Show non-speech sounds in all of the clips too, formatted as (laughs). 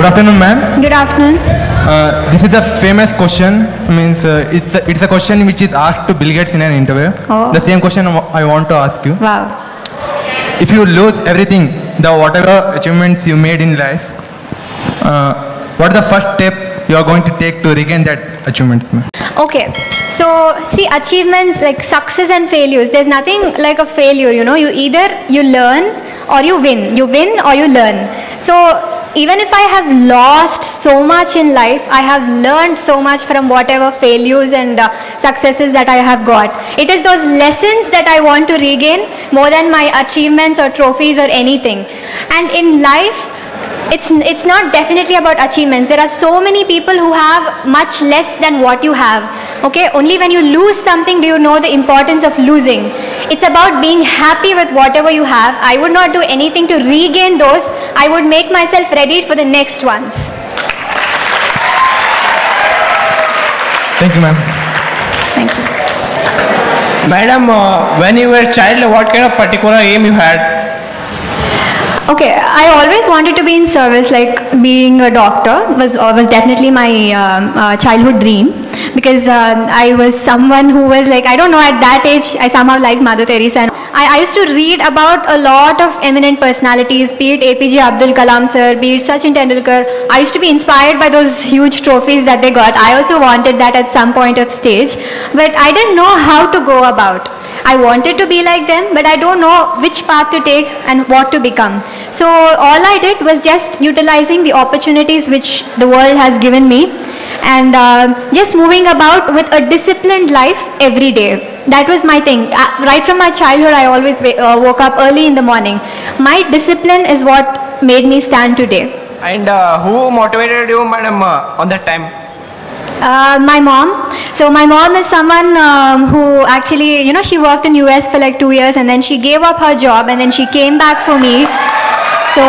Good afternoon, ma'am. Good afternoon. Uh, this is a famous question. Means uh, it's a, it's a question which is asked to Bill Gates in an interview. Oh. The same question I want to ask you. Wow. If you lose everything, the whatever achievements you made in life, uh, what is the first step you are going to take to regain that achievements, ma'am? Okay. So, see, achievements like success and failures, there's nothing like a failure, you know. You either you learn or you win. You win or you learn. So, even if I have lost so much in life, I have learned so much from whatever failures and uh, successes that I have got. It is those lessons that I want to regain more than my achievements or trophies or anything. And in life, it's it's not definitely about achievements there are so many people who have much less than what you have okay only when you lose something do you know the importance of losing it's about being happy with whatever you have. I would not do anything to regain those. I would make myself ready for the next ones. Thank you, ma'am. thank you. Madam, uh, when you were a child, what kind of particular aim you had? Okay, I always wanted to be in service, like being a doctor was uh, was definitely my um, uh, childhood dream because uh, I was someone who was like I don't know at that age I somehow liked Mother Teresa and I, I used to read about a lot of eminent personalities, be it APJ Abdul Kalam sir, be it Sachin Tendulkar. I used to be inspired by those huge trophies that they got. I also wanted that at some point of stage, but I didn't know how to go about. I wanted to be like them, but I don't know which path to take and what to become. So all I did was just utilizing the opportunities which the world has given me and uh, just moving about with a disciplined life every day. That was my thing. Uh, right from my childhood, I always wa- uh, woke up early in the morning. My discipline is what made me stand today. And uh, who motivated you, madam, uh, on that time? Uh, my mom. So my mom is someone um, who actually, you know, she worked in US for like two years and then she gave up her job and then she came back for me. So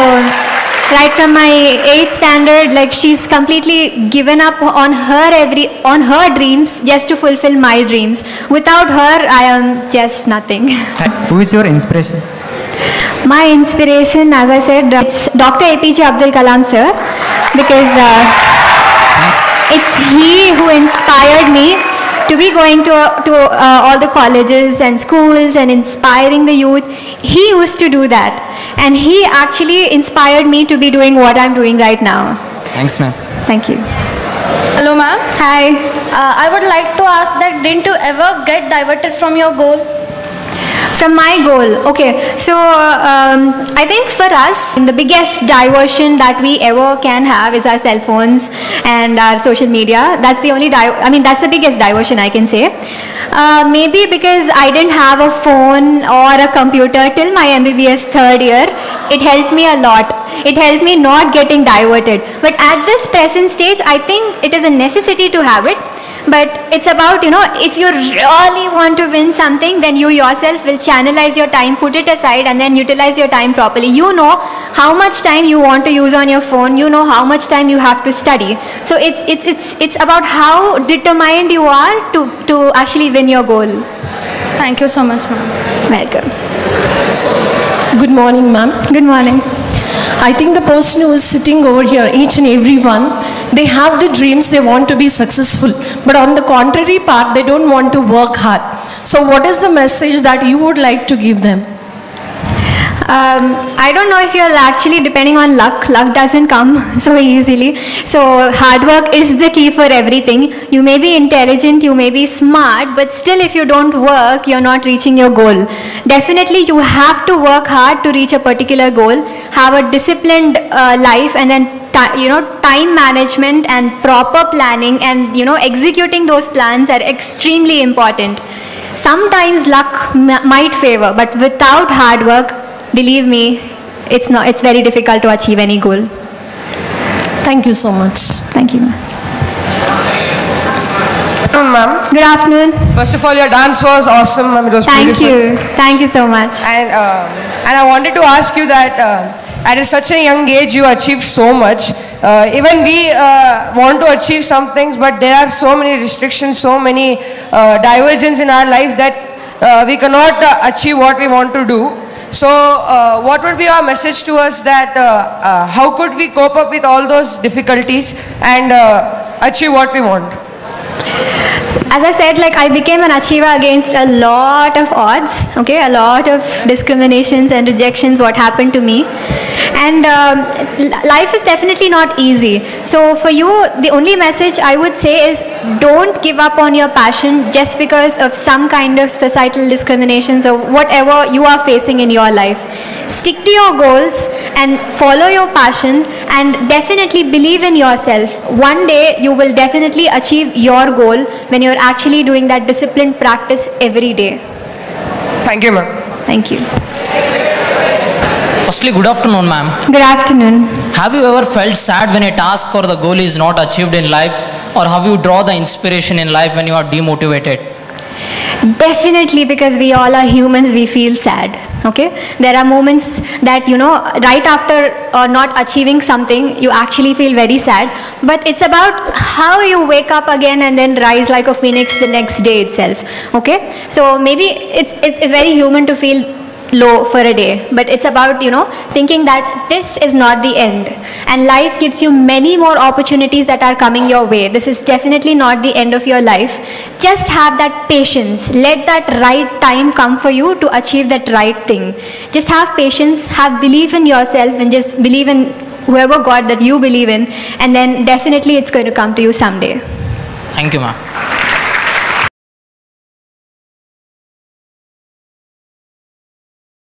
right from my eighth standard, like she's completely given up on her every on her dreams just to fulfill my dreams. Without her, I am just nothing. Who is your inspiration? my inspiration, as I said, uh, it's Dr. APJ Abdul Kalam sir because. Uh, it's he who inspired me to be going to, to uh, all the colleges and schools and inspiring the youth. He used to do that. And he actually inspired me to be doing what I'm doing right now. Thanks, ma'am. Thank you. Hello, ma'am. Hi. Uh, I would like to ask that didn't you ever get diverted from your goal? From my goal, okay. So um, I think for us, the biggest diversion that we ever can have is our cell phones and our social media. That's the only, di- I mean, that's the biggest diversion I can say. Uh, maybe because I didn't have a phone or a computer till my MBBS third year, it helped me a lot. It helped me not getting diverted. But at this present stage, I think it is a necessity to have it. But it's about, you know, if you really want to win something, then you yourself will channelize your time, put it aside, and then utilize your time properly. You know how much time you want to use on your phone, you know how much time you have to study. So it, it, it's, it's about how determined you are to, to actually win your goal. Thank you so much, ma'am. Welcome. Good morning, ma'am. Good morning. I think the person who is sitting over here, each and every one, they have the dreams, they want to be successful. But on the contrary part, they don't want to work hard. So, what is the message that you would like to give them? Um, I don't know if you're actually depending on luck. Luck doesn't come (laughs) so easily. So hard work is the key for everything. You may be intelligent, you may be smart, but still if you don't work, you're not reaching your goal. Definitely you have to work hard to reach a particular goal, have a disciplined uh, life and then you know time management and proper planning and you know executing those plans are extremely important. Sometimes luck m- might favor, but without hard work, believe me, it's not. It's very difficult to achieve any goal. Thank you so much. Thank you. ma'am. ma'am. Good afternoon. First of all, your dance was awesome, ma'am. It was Thank beautiful. you. Thank you so much. And uh, and I wanted to ask you that uh, at such a young age you achieved so much. Uh, even we uh, want to achieve some things, but there are so many restrictions, so many uh, divergences in our life that uh, we cannot uh, achieve what we want to do. So, uh, what would be your message to us that how could we cope up with all those difficulties and achieve what we want? As I said, like I became an achiever against a lot of odds, okay, a lot of discriminations and rejections, what happened to me. And um, life is definitely not easy. So, for you, the only message I would say is don't give up on your passion just because of some kind of societal discriminations or whatever you are facing in your life. Stick to your goals and follow your passion and definitely believe in yourself. One day you will definitely achieve your goal when you're actually doing that disciplined practice every day. Thank you, ma'am. Thank you. Firstly, good afternoon, ma'am. Good afternoon. Have you ever felt sad when a task or the goal is not achieved in life, or have you draw the inspiration in life when you are demotivated? Definitely, because we all are humans, we feel sad. Okay, there are moments that you know, right after uh, not achieving something, you actually feel very sad. But it's about how you wake up again and then rise like a phoenix the next day itself. Okay, so maybe it's it's, it's very human to feel low for a day. But it's about you know thinking that this is not the end. And life gives you many more opportunities that are coming your way. This is definitely not the end of your life. Just have that patience. Let that right time come for you to achieve that right thing. Just have patience. Have belief in yourself and just believe in whoever god that you believe in. And then definitely it's going to come to you someday. Thank you, ma'am.